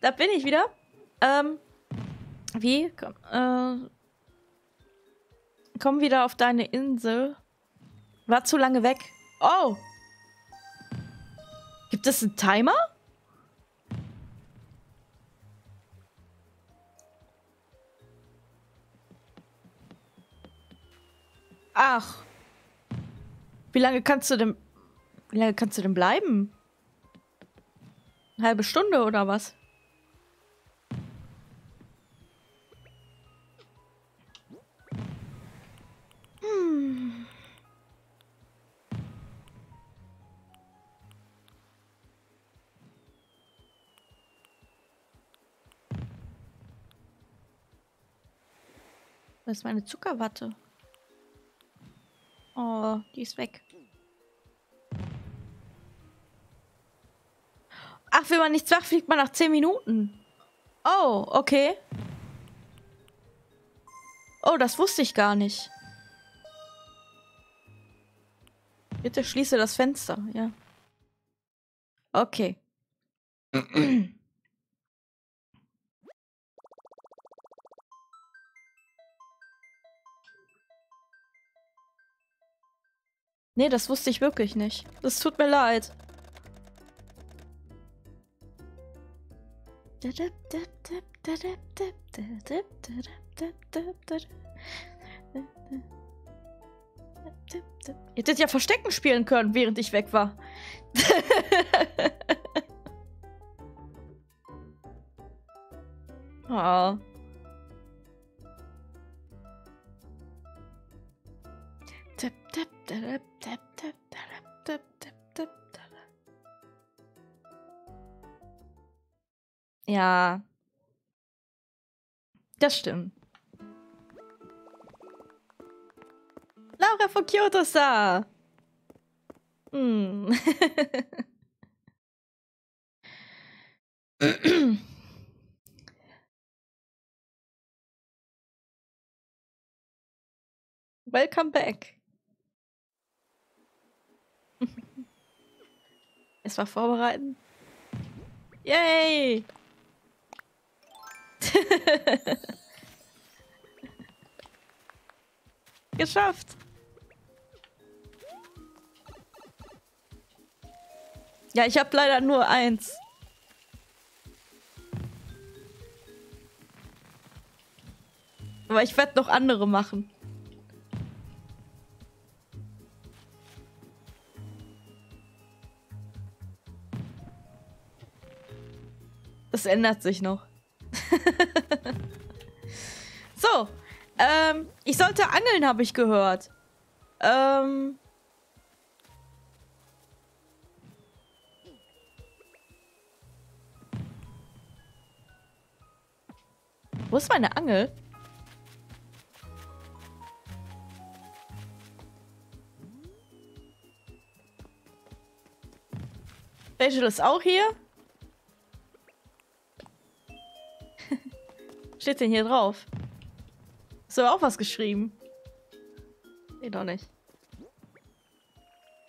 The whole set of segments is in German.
da bin ich wieder. Ähm, wie? Komm, äh, komm wieder auf deine Insel. War zu lange weg. Oh! Gibt es einen Timer? Ach. Wie lange kannst du denn... Wie lange kannst du denn bleiben? Eine halbe Stunde oder was? Was ist meine Zuckerwatte? Oh, die ist weg. Ach, wenn man nichts macht, fliegt man nach 10 Minuten. Oh, okay. Oh, das wusste ich gar nicht. Bitte schließe das Fenster, ja. Okay. nee, das wusste ich wirklich nicht. Das tut mir leid. Ihr hättet ja Verstecken spielen können, während ich weg war. oh. Ja. Das stimmt. Laura von Kyoto sa. Hm. Welcome back. War vorbereiten. Yay! Geschafft. Ja, ich habe leider nur eins. Aber ich werde noch andere machen. Das ändert sich noch. so. Ähm, ich sollte angeln, habe ich gehört. Ähm. Wo ist meine Angel? Rachel ist auch hier. Steht denn hier drauf? Hast du auch was geschrieben? Nee, doch nicht.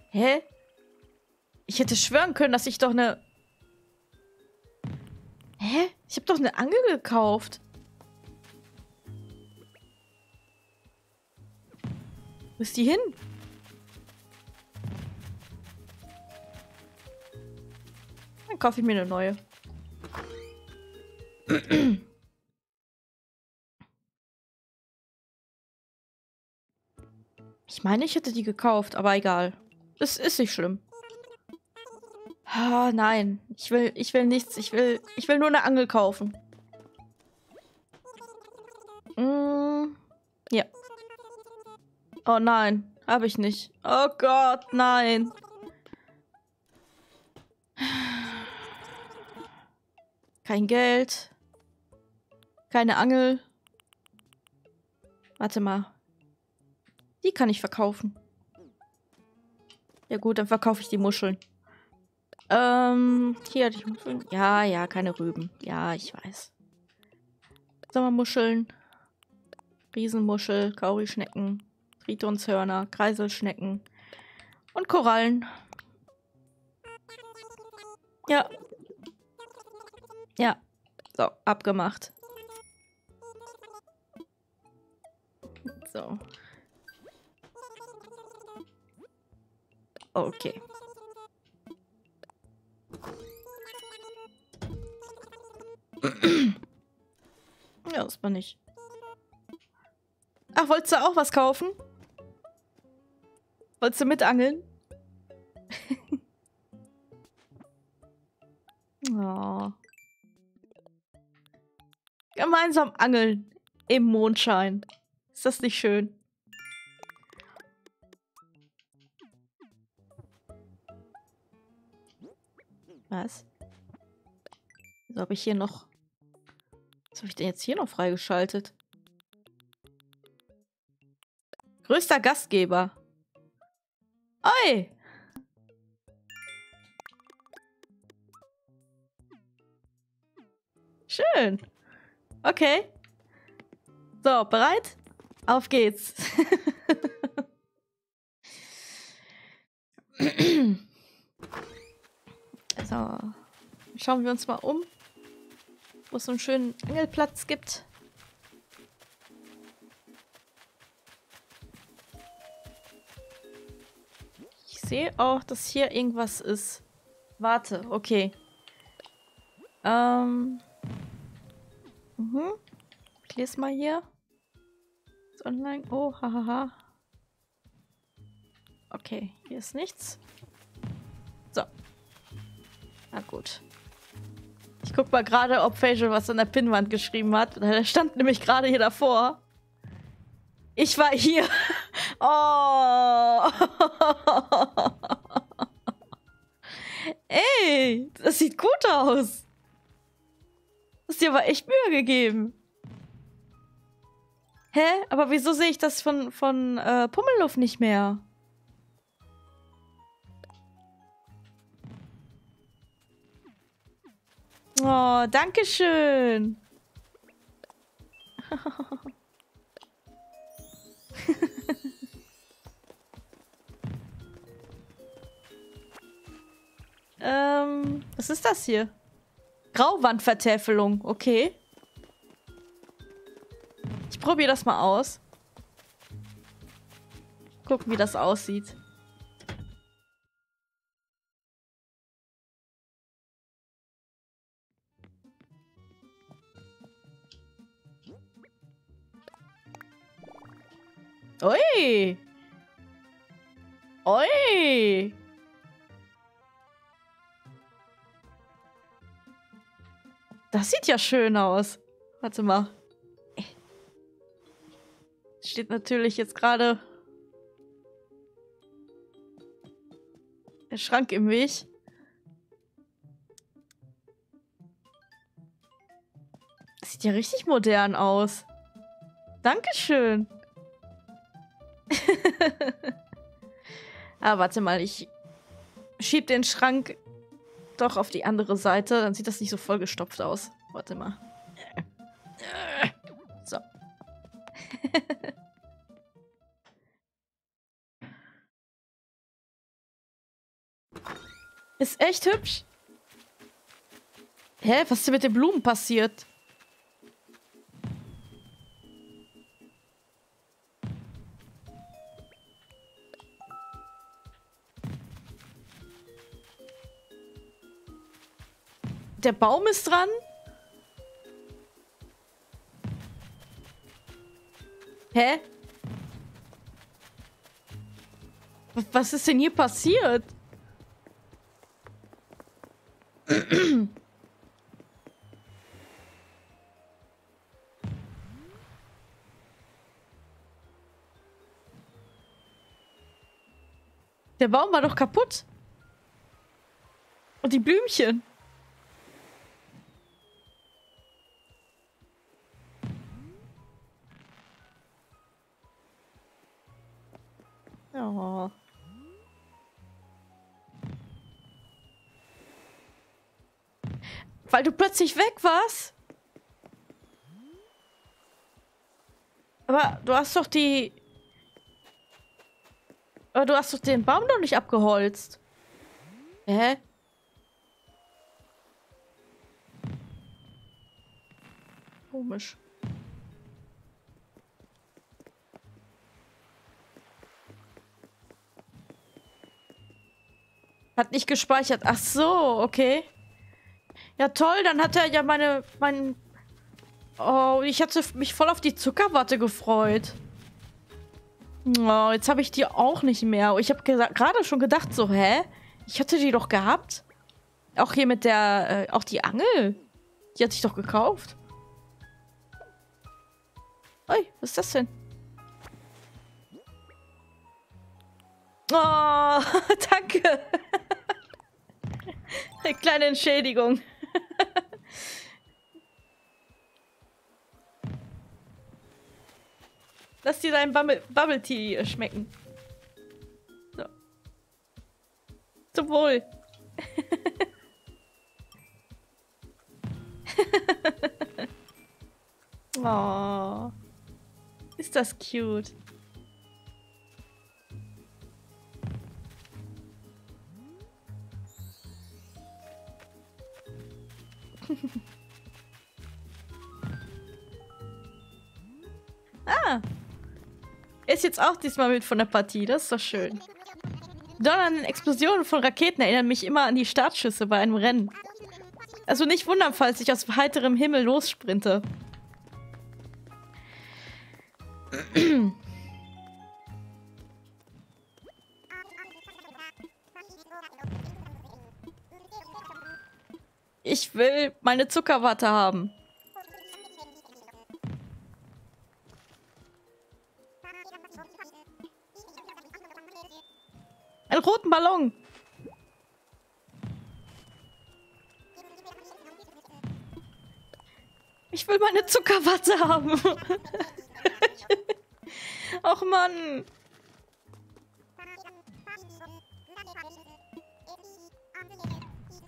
Hä? Ich hätte schwören können, dass ich doch eine... Hä? Ich habe doch eine Angel gekauft. Wo ist die hin? Dann kaufe ich mir eine neue. Ich meine, ich hätte die gekauft, aber egal. Das ist nicht schlimm. Ah, nein. Ich will, ich will nichts. Ich will, ich will nur eine Angel kaufen. Mm, ja. Oh nein, habe ich nicht. Oh Gott, nein. Kein Geld. Keine Angel. Warte mal. Die kann ich verkaufen. Ja gut, dann verkaufe ich die Muscheln. Ähm, hier die Muscheln. Ja, ja, keine Rüben. Ja, ich weiß. Sommermuscheln. Riesenmuschel, Kaurischnecken, Tritonshörner, Kreiselschnecken und Korallen. Ja. Ja, So, abgemacht. So. Okay. ja, ist man nicht. Ach, wolltest du auch was kaufen? Wolltest du mitangeln? oh. Gemeinsam angeln. Im Mondschein. Ist das nicht schön? Was? So habe ich hier noch... Was habe ich denn jetzt hier noch freigeschaltet? Größter Gastgeber. Oi! Schön. Okay. So, bereit? Auf geht's. so. Schauen wir uns mal um, wo es so einen schönen Angelplatz gibt. Ich sehe auch, dass hier irgendwas ist. Warte, okay. Ähm. Mhm. Ich lese mal hier. Ist online. Oh, hahaha. Okay, hier ist nichts. Na gut. Ich guck mal gerade, ob Facial was an der Pinnwand geschrieben hat. Der stand nämlich gerade hier davor. Ich war hier. Oh. Ey, das sieht gut aus. Hast dir aber echt Mühe gegeben. Hä? Aber wieso sehe ich das von, von äh, Pummelluft nicht mehr? Oh, danke schön. ähm, was ist das hier? Grauwandvertäfelung, okay. Ich probiere das mal aus. Gucken, wie das aussieht. Ui! Das sieht ja schön aus. Warte mal. Steht natürlich jetzt gerade der Schrank im Weg. Sieht ja richtig modern aus. Dankeschön. ah, warte mal, ich schieb den Schrank doch auf die andere Seite, dann sieht das nicht so vollgestopft aus. Warte mal. So. Ist echt hübsch. Hä, was ist denn mit den Blumen passiert? Der Baum ist dran. Hä? Was ist denn hier passiert? Der Baum war doch kaputt. Und die Blümchen. Weil du plötzlich weg warst? Aber du hast doch die... Aber du hast doch den Baum noch nicht abgeholzt. Hä? Komisch. Hat nicht gespeichert. Ach so, okay. Ja, toll, dann hat er ja meine, mein... Oh, ich hatte mich voll auf die Zuckerwatte gefreut. Oh, jetzt habe ich die auch nicht mehr. Ich habe gerade schon gedacht so, hä? Ich hatte die doch gehabt. Auch hier mit der, äh, auch die Angel. Die hatte ich doch gekauft. Ui, was ist das denn? Oh, danke. Eine kleine Entschädigung. Lass dir dein Bubble, Bubble Tea schmecken. So. Zum Wohl. oh. Ist das cute. ist jetzt auch diesmal mit von der Partie. Das ist doch schön. Donnernden Explosionen von Raketen erinnern mich immer an die Startschüsse bei einem Rennen. Also nicht wundern, falls ich aus heiterem Himmel lossprinte. Ich will meine Zuckerwatte haben. Einen roten Ballon. Ich will meine Zuckerwatte haben. Och Mann.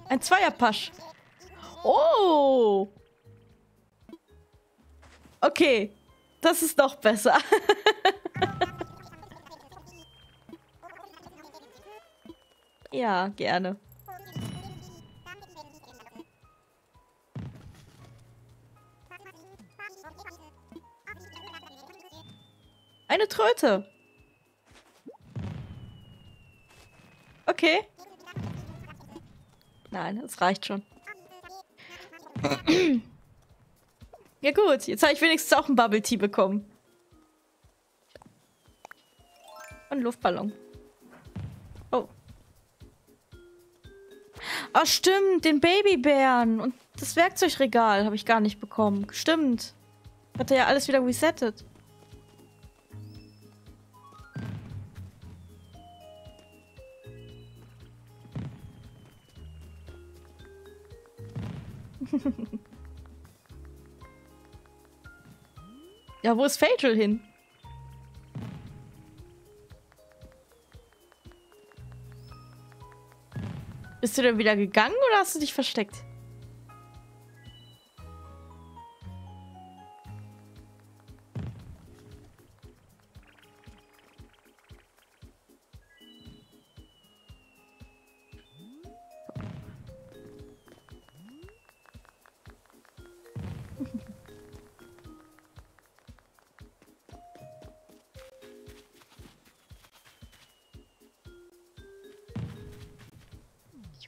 Ein Zweierpasch. Oh. Okay. Das ist noch besser. ja, gerne. Eine Tröte. Okay. Nein, das reicht schon. ja gut, jetzt habe ich wenigstens auch ein Bubble Tea bekommen. Und Luftballon. Oh, stimmt, den Babybären. Und das Werkzeugregal habe ich gar nicht bekommen. Stimmt. Hat er ja alles wieder resettet. ja, wo ist Fatal hin? Bist du denn wieder gegangen oder hast du dich versteckt?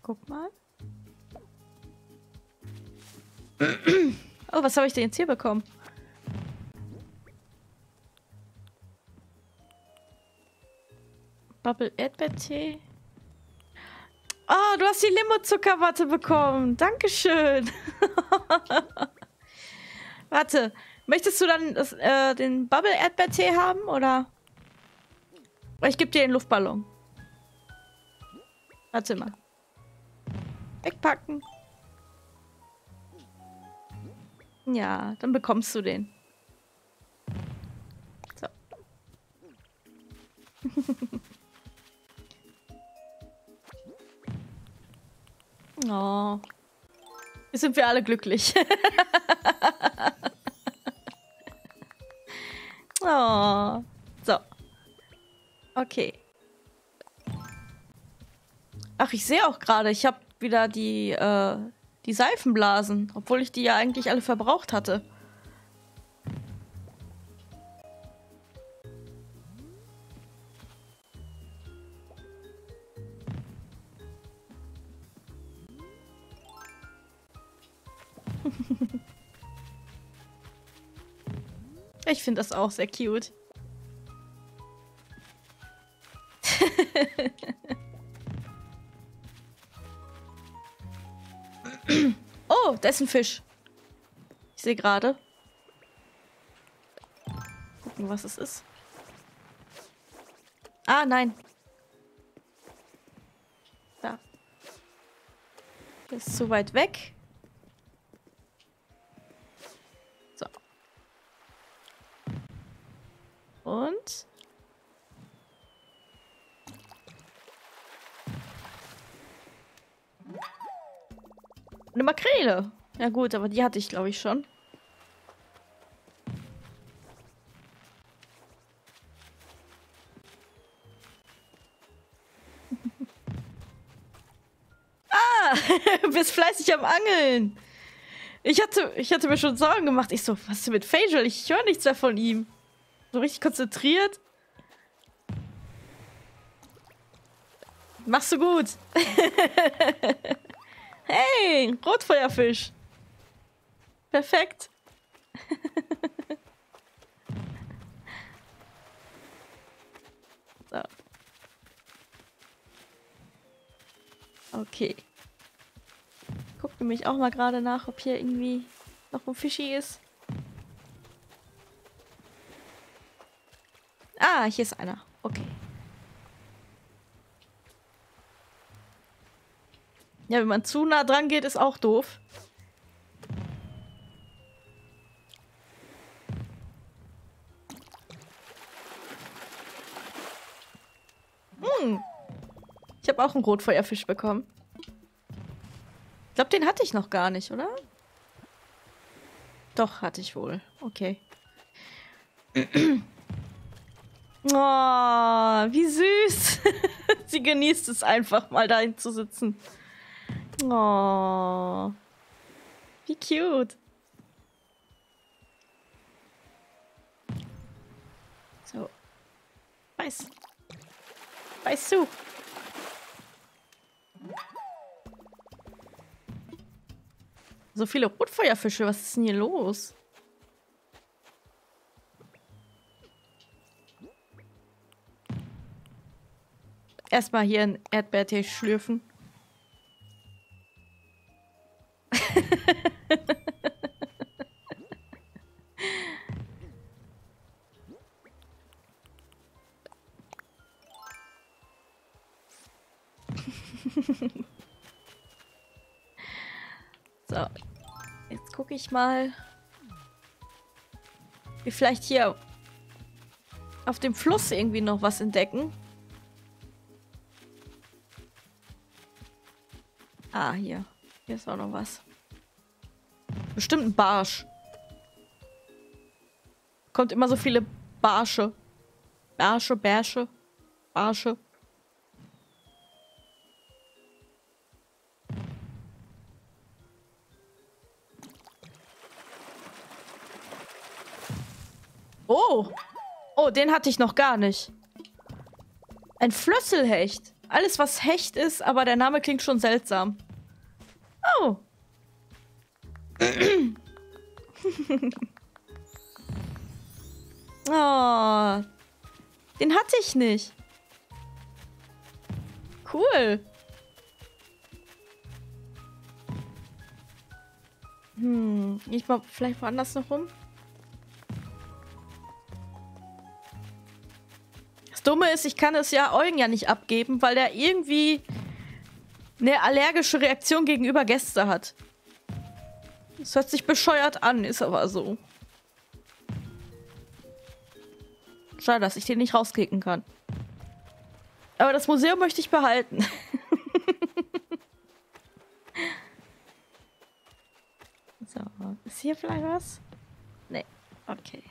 Guck mal. Oh, was habe ich denn jetzt hier bekommen? Bubble Erdbeertee. Oh, du hast die Limo-Zuckerwatte bekommen. Dankeschön. Warte, möchtest du dann das, äh, den Bubble Erdbeertee haben oder? Ich gebe dir den Luftballon. Warte mal. Wegpacken. Ja, dann bekommst du den. So. oh. Jetzt sind wir alle glücklich. oh. So. Okay. Ach, ich sehe auch gerade, ich habe wieder die, äh, die Seifenblasen, obwohl ich die ja eigentlich alle verbraucht hatte. ich finde das auch sehr cute. Da ist ein Fisch. Ich sehe gerade. Gucken, was es ist. Ah, nein. Da. Ist zu weit weg. So. Und? Eine Makrele. Ja gut, aber die hatte ich, glaube ich, schon. ah, bist fleißig am Angeln. Ich hatte, ich hatte mir schon Sorgen gemacht. Ich so, was ist mit Facial? Ich höre nichts mehr von ihm. So richtig konzentriert. Machst du gut. Hey, Rotfeuerfisch. Perfekt. so. Okay. Guck nämlich auch mal gerade nach, ob hier irgendwie noch ein Fischi ist. Ah, hier ist einer. Okay. Ja, wenn man zu nah dran geht, ist auch doof. Hm. Ich habe auch einen Rotfeuerfisch bekommen. Ich glaube, den hatte ich noch gar nicht, oder? Doch, hatte ich wohl. Okay. oh, wie süß. Sie genießt es einfach, mal dahin zu sitzen. Oh. Wie cute. So. Beiß. Beiß zu. So viele Rotfeuerfische, was ist denn hier los? Erstmal hier ein Erdbeertee schlürfen. So. Jetzt gucke ich mal. Wir vielleicht hier auf dem Fluss irgendwie noch was entdecken. Ah, hier. Hier ist auch noch was. Bestimmt ein Barsch. Kommt immer so viele Barsche. Barsche, Bärsche, Barsche. Oh. Oh, den hatte ich noch gar nicht. Ein Flösselhecht. Alles, was Hecht ist, aber der Name klingt schon seltsam. Oh. Oh. Den hatte ich nicht. Cool. Hm, ich mal vielleicht woanders noch rum. Das Dumme ist, ich kann es ja Eugen ja nicht abgeben, weil der irgendwie eine allergische Reaktion gegenüber Gäste hat. Das hört sich bescheuert an, ist aber so. Schade, dass ich den nicht rauskicken kann. Aber das Museum möchte ich behalten. so, ist hier vielleicht was? Nee, okay.